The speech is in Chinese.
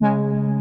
嗯